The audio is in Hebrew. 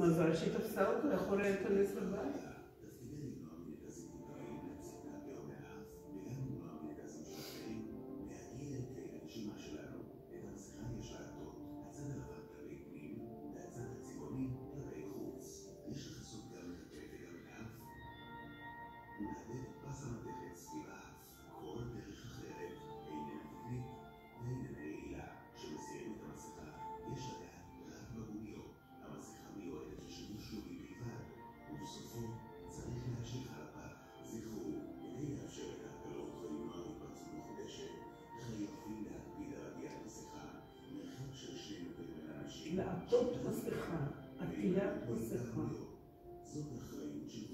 מזל שהיא תפסה אותו, יכול היה להיכנס לבית. לעטות מסכה, עטיית מסכה. זאת אחריות של